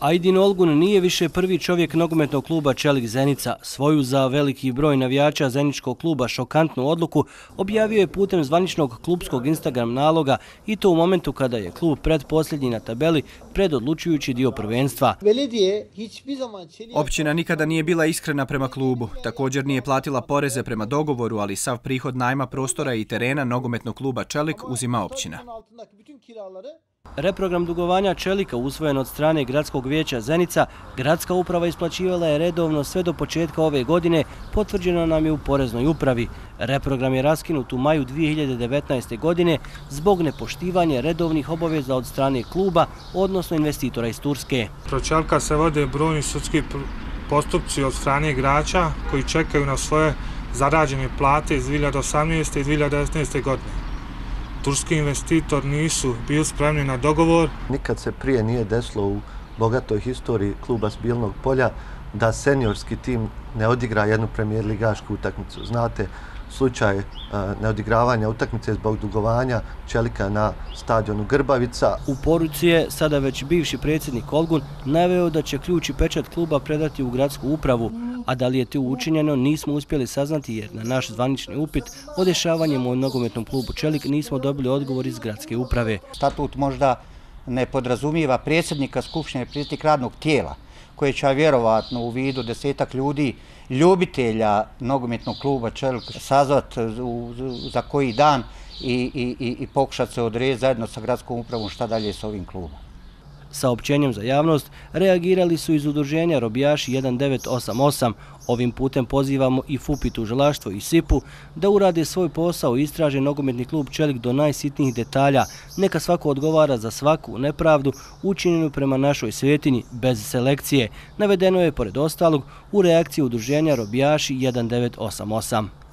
Ajdin Olgun nije više prvi čovjek nogometnog kluba Čelik Zenica. Svoju za veliki broj navijača Zeničkog kluba šokantnu odluku objavio je putem zvaničnog klubskog Instagram naloga i to u momentu kada je klub predposljednji na tabeli pred odlučujući dio prvenstva. Općina nikada nije bila iskrena prema klubu. Također nije platila poreze prema dogovoru, ali sav prihod najma prostora i terena nogometnog kluba Čelik uzima općina. Reprogram dugovanja Čelika usvojen od strane Gradskog vijeća Zenica, Gradska uprava isplaćivala je redovno sve do početka ove godine, potvrđeno nam je u Poreznoj upravi. Reprogram je raskinut u maju 2019. godine zbog nepoštivanja redovnih obaveza od strane kluba, odnosno investitora iz Turske. Pro se vode brojni sudski postupci od strane igrača koji čekaju na svoje zarađene plate iz 2018. i 2019. godine turski investitor nisu bili spremni na dogovor. Nikad se prije nije desilo u bogatoj historiji kluba Sbilnog polja da seniorski tim ne odigra jednu premijer ligašku utakmicu. Znate, slučaj uh, neodigravanja utakmice zbog dugovanja Čelika na stadionu Grbavica. U poruci je sada već bivši predsjednik Olgun naveo da će ključ i pečat kluba predati u gradsku upravu, a da li je to učinjeno nismo uspjeli saznati jer na naš zvanični upit o dešavanjem u nogometnom klubu Čelik nismo dobili odgovor iz gradske uprave. Statut možda ne podrazumijeva predsjednika Skupštine predsjednik radnog tijela, koje će vjerovatno u vidu desetak ljudi, ljubitelja nogometnog kluba Čelik, sazvat za koji dan i, i, i pokušati se odrezati zajedno sa gradskom upravom šta dalje s ovim klubom. Saopćenjem za javnost reagirali su iz udruženja Robijaši 1988. Ovim putem pozivamo i FUPI tužilaštvo i SIPU da urade svoj posao i istraže nogometni klub Čelik do najsitnijih detalja. Neka svako odgovara za svaku nepravdu učinjenu prema našoj svetinji bez selekcije. Navedeno je, pored ostalog, u reakciji udruženja Robijaši 1988.